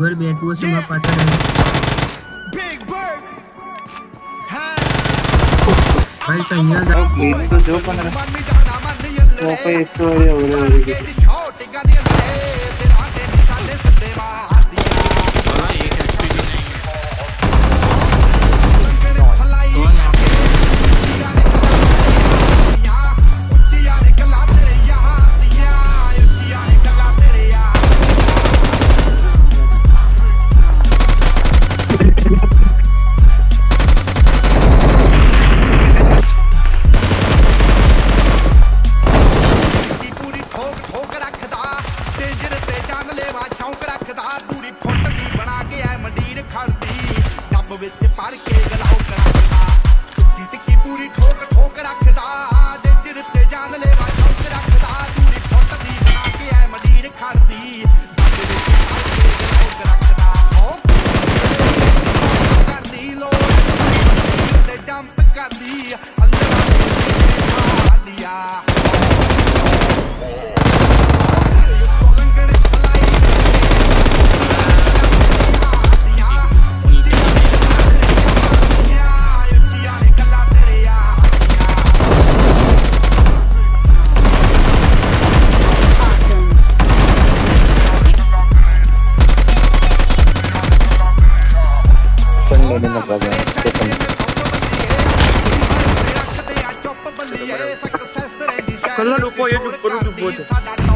Bird बैठ हुआ सुना पाता है Big Bird भाई कहीं ना जाओ प्लीज़ तो जो पन रहा वो पे एक तो ये हो रहा है ਵਿੱਚ ਪਾਰ ਕੇ ਗਲਾਉ ਕਰਾਂਗਾ ਗੀਤ ਕੀ ਪੂਰੀ ਠੋਕ नहीं ना प्रॉब्लम खत्म कल्ला रुको ये चुप करो चुप हो जाए